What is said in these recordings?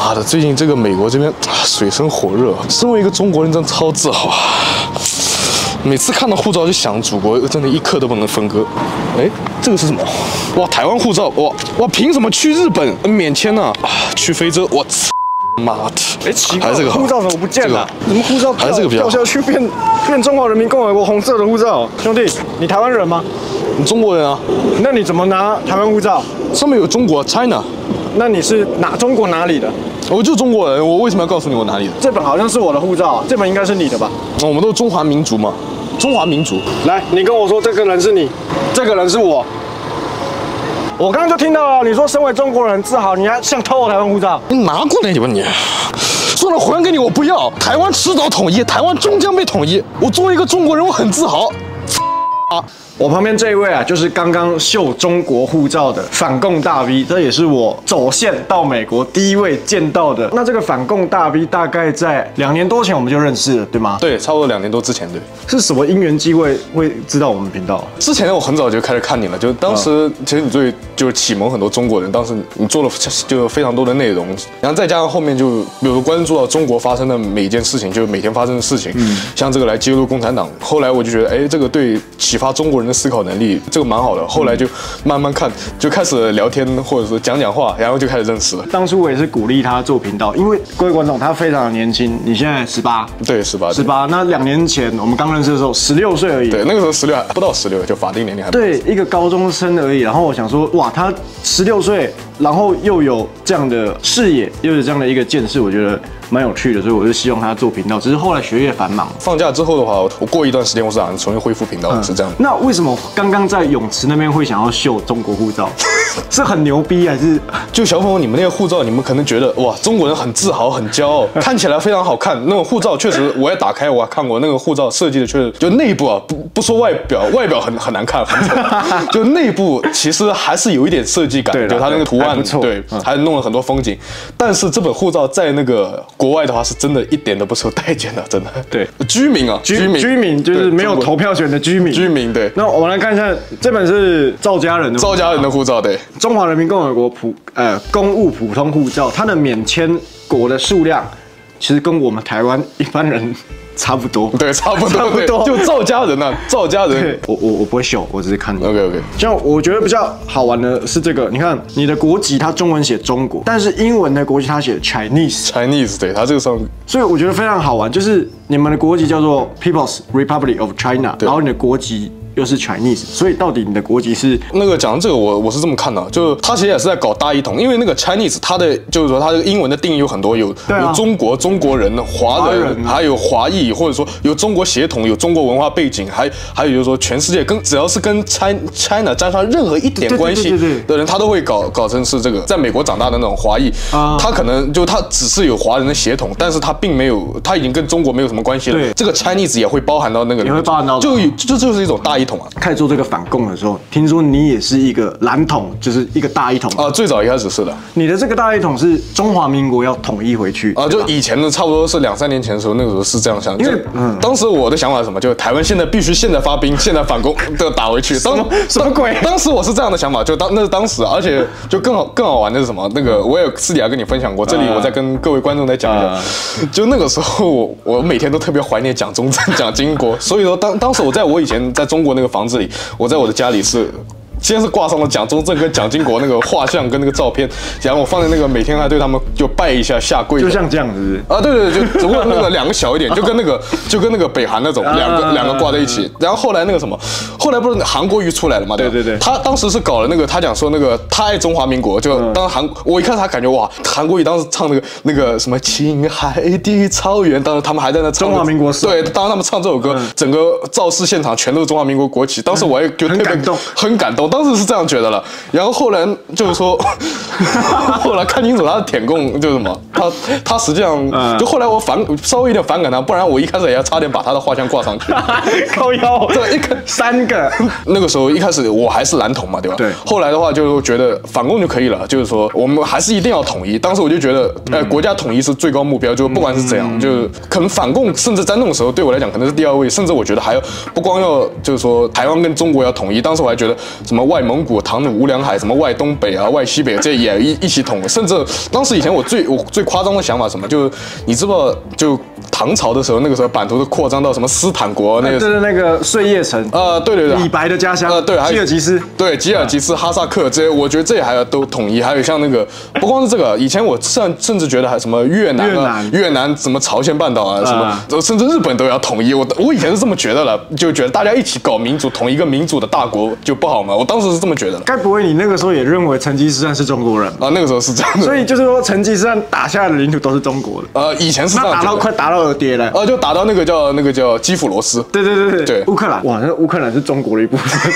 妈的，最近这个美国这边啊水深火热，身为一个中国人，真超自豪啊！每次看到护照就想祖国，真的一刻都不能分割。哎，这个是什么？哇，台湾护照！哇哇，凭什么去日本免签呢、啊？去非洲？我操！妈的！哎，奇怪，还是这个护照怎么不见了？这怎么护照还是这个比较好掉下去变变中华人民共和国红色的护照？兄弟，你台湾人吗？你中国人啊？那你怎么拿台湾护照？上面有中国 China，那你是哪中国哪里的？我就中国人，我为什么要告诉你我哪里的？这本好像是我的护照，这本应该是你的吧？我们都是中华民族嘛，中华民族。来，你跟我说这个人是你，这个人是我。我刚刚就听到了，你说身为中国人很自豪，你还想偷我台湾护照？你拿过来你吧你！算了，还给你，我不要。台湾迟早统一，台湾终将被统一。我作为一个中国人，我很自豪。啊，我旁边这一位啊，就是刚刚秀中国护照的反共大 V，这也是我走线到美国第一位见到的。那这个反共大 V 大概在两年多前我们就认识了，对吗？对，差不多两年多之前，对。是什么因缘机会会知道我们频道？之前我很早就开始看你了，就当时其实你最就是启蒙很多中国人，当时你做了就非常多的内容，然后再加上后面就比如关注到中国发生的每一件事情，就是每天发生的事情，嗯像这个来揭露共产党，后来我就觉得，哎，这个对启发中国人的思考能力，这个蛮好的。后来就慢慢看，就开始聊天或者说讲讲话，然后就开始认识了。当初我也是鼓励他做频道，因为各位观众他非常的年轻，你现在十八，对，十八，十八。那两年前我们刚认识的时候，十六岁而已。对，那个时候十六还不到十六，就法定年龄还。对，一个高中生而已。然后我想说，哇，他十六岁，然后又有这样的视野，又有这样的一个见识，我觉得蛮有趣的。所以我就希望他做频道。只是后来学业繁忙，放假之后的话，我过一段时间我是想重新恢复频道，是这样。那为什么刚刚在泳池那边会想要秀中国护照？是很牛逼还是？就小朋友，你们那个护照，你们可能觉得哇，中国人很自豪、很骄傲，看起来非常好看。那种护照确实，我也打开，我还看过那个护照设计的，确实就内部啊，不不说外表，外表很很难看，很丑。就内部其实还是有一点设计感，对啦就它那个图案对嗯，还弄了很多风景。但是这本护照在那个国外的话，是真的一点都不受待见的，真的。对，居民啊，居民居民就是没有投票权的居民。居民，对，那我们来看一下，这本是赵家人的赵家人的护照，对。中华人民共和国普呃公务普通护照，它的免签国的数量，其实跟我们台湾一般人差不多。对，差不多，差不多就赵家人呐、赵家人。我我我不会秀，我只是看你。OK OK，像我觉得比较好玩的是这个，你看你的国籍它中文写中国，但是英文的国籍它写 Chinese，Chinese 对，它这个上所以我觉得非常好玩，就是你们的国籍叫做 People's Republic of China，然后你的国籍又是 Chinese，所以到底你的国籍是那个讲这个我我是这么看的，就他其实也是在搞大一统，因为那个 Chinese 它的就是说它的英文的定义有很多，有、啊。有中国中国人、华人，华人还有华裔，或者说有中国血统、有中国文化背景，还还有就是说全世界跟只要是跟 China China 沾上任何一点关系的人，他都会搞搞成是这个在美国长大的那种华裔，啊。他可能就他只是有华人的血统，但是他并没有他已经跟中国没有什么关系了对。这个 Chinese 也会包含到那个里面，也会包含到就就就是一种大一统啊。开始做这个反共的时候，听说你也是一个蓝统，就是一个大一统。啊，最早一开始是的，你的这个大一统是中华民国要统一回去啊，就以前的差不多是两三年前的时候，那个时候是这样想。因为嗯当时我的想法是什么？就是台湾现在必须现在发兵，现在反攻，都打回去。当什么什么鬼当时我是这样的想法，就当那是当时，而且就更好更好玩的是什么？那个我也私底下跟你分享过，这里我再跟各位观众再讲一啊下。就那个时候我我每天都特别怀念蒋中正、蒋经国，所以说当当时我在我以前在中国那个房子里，我在我的家里是。先是挂上了蒋中正跟蒋经国那个画像跟那个照片，然后我放在那个每天还对他们就拜一下下跪，就像这样子。啊，对对对，就只不过那个两个小一点，就跟那个就跟那个北韩那种两个两个挂在一起。然后后来那个什么，后来不是韩国瑜出来了嘛？对对？对他当时是搞了那个，他讲说那个他爱中华民国，就当时韩我一看他感觉哇，韩国瑜当时唱那个那个什么青海的草原，当时他们还在那唱中华民国颂对，当时他们唱这首歌，整个造势现场全都是中华民国国旗，当时我也就特别很感动。很感动，当时是这样觉得了。然后后来就是说，后来看清楚他的舔共就是什么，他他实际上嗯就后来我反稍微有点反感他，不然我一开始也要差点把他的画像挂上去。靠腰，对一个三个，那个时候一开始我还是男同嘛，对吧？对后来的话就觉得反共就可以了，就是说我们还是一定要统一。当时我就觉得，呃，国家统一是最高目标，就不管是怎样，就是可能反共甚至在那种时候对我来讲可能是第二位，甚至我觉得还要不光要就是说台湾跟中国要统一，当时我还觉得什么外蒙古、唐努、乌梁海，什么外东北啊、外西北这也一一起统，甚至当时以前我最我最夸张的想法什么？就是你知不知道，就唐朝的时候，那个时候版图都扩张到什么斯坦国那个。就是那个碎叶城，呃，对对对，李白的家乡，呃，对，还有吉尔吉斯，对，吉尔吉斯、哈萨克这些，我觉得这些还要都统一。还有像那个，不光是这个，以前我甚甚至觉得还什么越南啊、越南什么朝鲜半岛啊，什么啊，甚至日本都要统一。我我以前是这么觉得了，就觉得大家一起搞民主，统一一个民主的大国就不好吗？我当时是这么觉得的。该不会你那个时候也认为成吉思汗是中国人吧？啊，那个时候是这样的。所以就是说，成吉思汗打下来的领土都是中国的，呃，以前是打。到快打到耳跌了。呃，就打到那个叫那个叫基辅罗斯。对对对对对乌克兰，哇，那乌克兰是中国的一部分，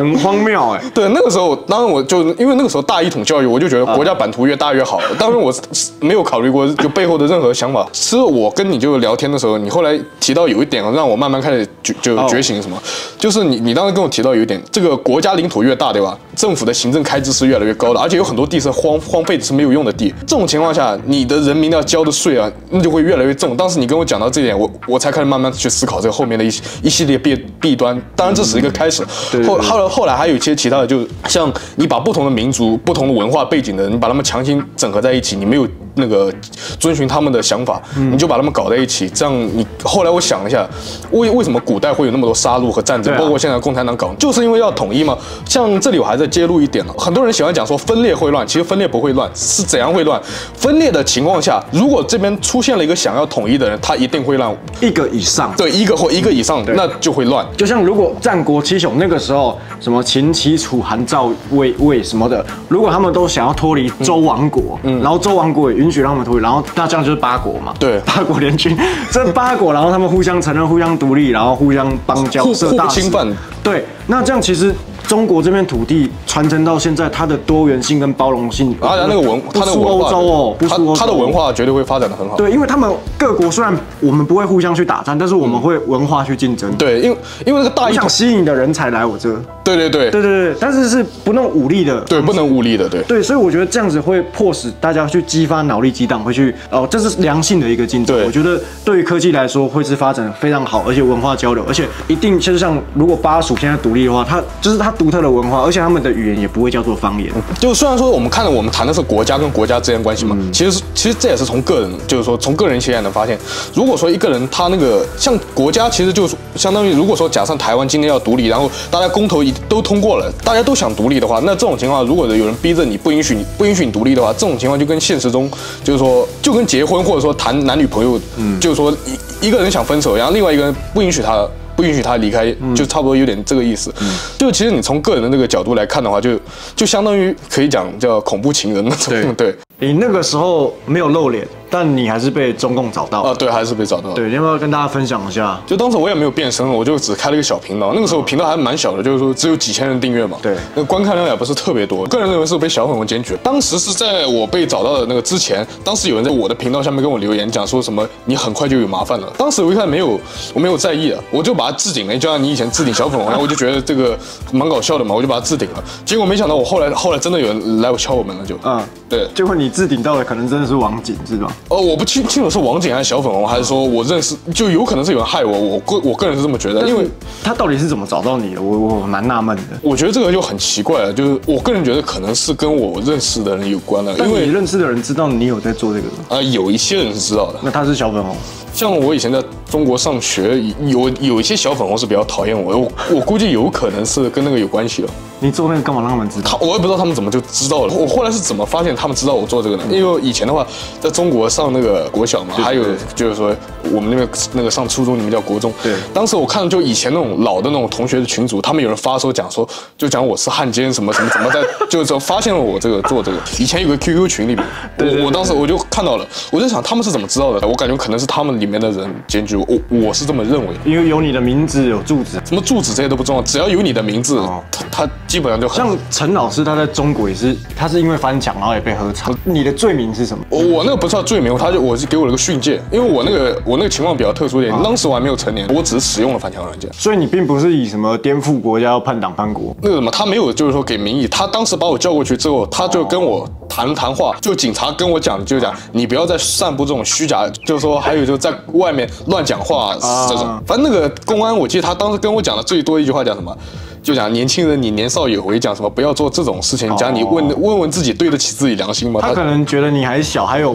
很荒谬哎。对，那个时候，当然我就因为那个时候大一统教育，我就觉得国家版图越大越好。当然我是没有考虑过就背后的任何想法。其实我跟你就聊天的时候，你后来提到有一点让我慢慢开始觉就哦觉醒什么，就是你你当时跟我提到有一点，这个国家领土越大，对吧？政府的行政开支是越来越高的，而且有很多地是荒荒废的，是没有用的地。这种情况下，你的人民要交的税啊，那就会越来越重。当时你跟我讲到这一点，我我才开始慢慢去思考这个后面的一一系列弊弊端。当然这只是一个开始，后后来后来还有一些其他的，就像你把不同的民族、不同的文化背景的人，你把他们强行整合在一起，你没有那个遵循他们的想法，你就把他们搞在一起，这样你后来我想了一下，为为什么古代会有那么多杀戮和战争，啊包括现在共产党搞，就是因为要统一嘛。像这里我还在揭露一点了，很多人喜欢讲说分裂会乱，其实分裂不会乱，是怎样会乱？分裂的情况下，如果这边出现了一个想要统一的人，他一定会乱，一个以上。对一个或一个以上，那就会乱。就像如果战国七雄那个时候，什么秦、齐、楚、韩、赵、魏、魏什么的，如果他们都想要脱离周王国，嗯然后周王国也允许让他们独立，然后那这样就是八国嘛，对。八国联军，这八国，然后他们互相承认、互相独立，然后互相邦交、互互侵犯。对，那这样其实中国这片土地传承到现在，它的多元性跟包容性，而且那个文，不输他的文化，欧洲哦，不输欧洲他他的文化绝对会发展的很好。对，因为他们各国虽然我们不会互相去打仗，但是我们会文化去竞争。对，因为因为那个大一统想，吸引的人才来我这。对对对对对对，但是是不弄武力的。对，不能武力的，对。对，所以我觉得这样子会迫使大家去激发脑力激荡，会去哦，这是良性的一个竞争。对我觉得对于科技来说会是发展非常好，而且文化交流，而且一定就是像如果巴蜀现在独立的话，它就是它独特的文化，而且他们的语言也不会叫做方言。就虽然说我们看了，我们谈的是国家跟国家之间关系嘛，其实其实这也是从个人，就是说从个人起来能发现，如果说一个人他那个像国家，其实就是相当于如果说假设台湾今天要独立，然后大家公投一都通过了，大家都想独立的话，那这种情况如果有人逼着你不允许你不允许你独立的话，这种情况就跟现实中就是说就跟结婚或者说谈男女朋友，就是说一一个人想分手，然后另外一个人不允许他。不允许他离开，就差不多有点这个意思。就其实你从个人的那个角度来看的话，就就相当于可以讲叫恐怖情人那种。对 你那个时候没有露脸，但你还是被中共找到。啊，对，还是被找到。对，你要不要跟大家分享一下？就当时我也没有变声，我就只开了一个小频道。那个时候频道还蛮小的，就是说只有几千人订阅嘛。对那个观看量也不是特别多。个人认为是被小粉红检举。当时是在我被找到的那个之前，当时有人在我的频道下面跟我留言，讲说什么你很快就有麻烦了。当时我一开始没有，我没有在意啊，我就把它置顶了，就像你以前置顶小粉红，然后我就觉得这个蛮搞笑的嘛，我就把它置顶了。结果没想到我后来后来真的有人来我敲我门了，就嗯，对。结果你置顶到的可能真的是网警，是吧？哦，我不清清楚是王景还是小粉红，还是说我认识，就有可能是有人害我。我个我个人是这么觉得，因为他到底是怎么找到你的？我我蛮纳闷的。我觉得这个就很奇怪了，就是我个人觉得可能是跟我认识的人有关了，因为你认识的人知道你有在做这个吗？呃有一些人是知道的，那他是小粉红，像我以前在中国上学，有有一些小粉红是比较讨厌我，我我估计有可能是跟那个有关系了。你做那个干嘛让他们知道？他我也不知道他们怎么就知道了。我后来是怎么发现他们知道我做这个呢？因为以前的话，在中国上那个国小嘛，还有就是说我们那边那个上初中，你们叫国中。对当时我看就以前那种老的那种同学的群组，他们有人发说讲说，就讲我是汉奸什么什么怎么在，就是说发现了我这个做这个。以前有个 QQ 群里面，我我当时我就看到了，我就想他们是怎么知道的？我感觉可能是他们里面的人检举我，我我是这么认为。因为有你的名字，有住址。什么住址这些都不重要，只要有你的名字，哦他他基本上就很像陈老师，他在中国也是，他是因为翻墙，然后也被喝茶。你的罪名是什么？我我那个不是叫罪名，他就我是给我了个训诫，因为我那个我那个情况比较特殊一点，当时我还没有成年，我只是使用了翻墙软件。所以你并不是以什么颠覆国家、要叛党叛国。那个什么，他没有就是说给名义，他当时把我叫过去之后，他就跟我谈谈话，就警察跟我讲，就讲你不要再散布这种虚假，就是说还有就在外面乱讲话这种。反正那个公安，我记得他当时跟我讲的最多一句话讲什么？就讲年轻人，你年少有为，讲什么不要做这种事情，讲你问问问自己对得起自己良心吗？他可能觉得你还小，还有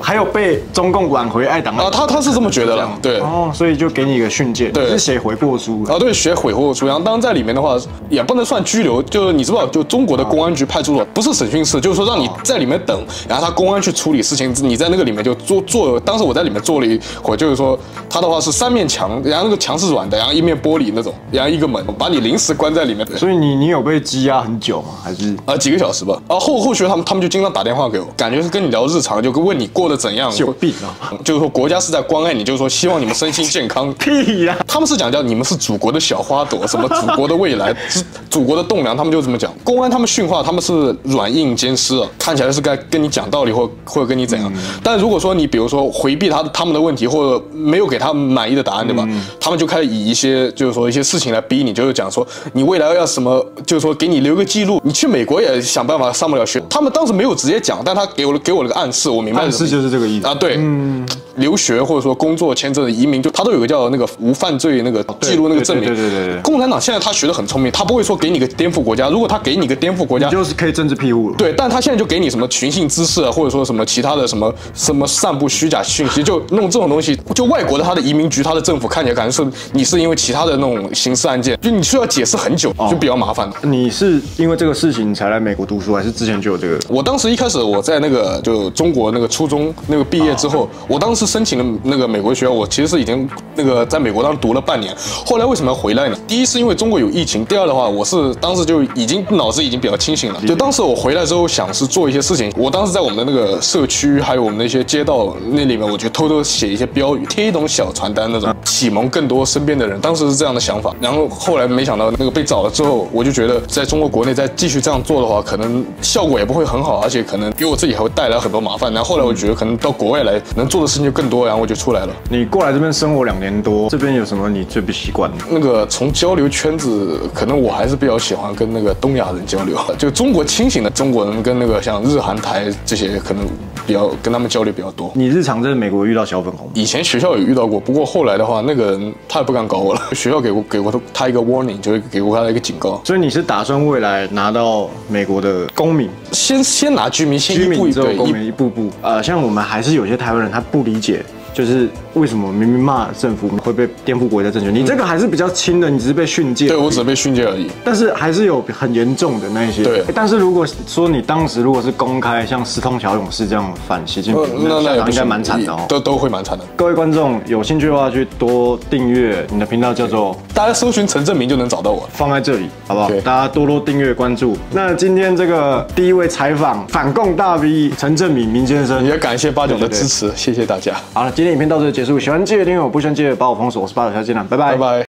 还有被中共挽回爱党啊，他他是这么觉得的，对。哦，所以就给你一个训诫，对是写悔过书啊，对，写悔过书。然后当然在里面的话，也不能算拘留，就是你知道，就中国的公安局派出所不是审讯室，就是说让你在里面等，然后他公安去处理事情，你在那个里面就坐坐。当时我在里面坐了一会儿，就是说他的话是三面墙，然后那个墙是软的，然后一面玻璃那种，然后一个门把你临时关在里面。所以你你有被羁押很久吗？还是啊几个小时吧？啊后后续他们他们就经常打电话给我，感觉是跟你聊日常，就问你过得怎样。有病啊！就是说国家是在关爱你，就是说希望你们身心健康。屁呀！他们是讲叫你们是祖国的小花朵，什么祖国的未来，是祖国的栋梁，他们就这么讲。公安他们训话，他们是软硬兼施，看起来是该跟你讲道理，或或者跟你怎样。但如果说你比如说回避他他们的问题，或者没有给他们满意的答案，对吧？他们就开始以一些就是说一些事情来逼你，就是讲说你未来要什么，就是说给你留个记录，你去美国也想办法上不了学。他们当时没有直接讲，但他给我给我了个暗示，我明白暗示就是这个意思啊。对，嗯，留学或者说工作签证的、移民，就他都有个叫那个无犯罪那个记录那个证明。对对对对。共产党现在他学的很聪明，他不会说给你个颠覆国家，如果他给你个颠覆国家，就是可以政治庇护了。对，但他现在就给你什么寻衅滋事啊，或者说什么其他的什么什么散布虚假讯息，就弄这种东西。就外国的他的移民局、他的政府看起来感觉是你是因为其他的那种刑事案件，就你需要解释很久，就比较麻烦。你是因为这个事情才来美国读书，还是之前就有这个？我当时一开始我在那个就中国那个初中那个毕业之后，我当时申请了那个美国学校，我其实是已经那个在美国当时读了半年。后来为什么要回来呢？第一是因为中国有疫情，第二的话，我是当时就已经脑子已经比较清醒了。就当时我回来之后想是做一些事情，我当时在我们的那个社区还有我们那些街道那里面，我就偷偷写一些标语，贴一种小传单那种，启蒙更多身边的人。当时是这样的想法。然后后来没想到那个被找了之后，我就觉得在中国国内再继续这样做的话，可能效果也不会很好，而且可能给我自己还会带来很多麻烦。然后后来我觉得可能到国外来能做的事情就更多，然后我就出来了。你过来这边生活两年多，这边有什么你最不习惯的？那个从交流圈子，可能我还是比较喜欢跟那个东亚人交流，就中国清醒的中国人跟那个像日韩台这些，可能比较跟他们交流比较多。你日常在美国遇到小粉红？以前学校有遇到过，不过后来的话，那个人他也不敢搞我了。学校给过给过他他一个 warning，就是给过他一个警告。所以你是打算未来拿到美国的公民？先先拿居民，先一步一步公民一步步。呃，像我们还是有些台湾人他不理解。就是为什么明明骂政府会被颠覆国家政权？你这个还是比较轻的，你只是被训诫。对我只是被训诫而已。但是还是有很严重的那一些。对。但是如果说你当时如果是公开像四通桥勇士这样反习近平，那那应该蛮惨的哦。都都会蛮惨的。各位观众有兴趣的话，去多订阅你的频道，叫做大家搜寻陈正明就能找到我，放在这里，好不好？大家多多订阅关注。那今天这个第一位采访反共大 V 陈正明明先生，也感谢八九的支持，谢谢大家。好了，今天影片到这结束。喜欢记得订阅我，不喜欢记得把我封锁。我是八九小金南，拜拜拜拜。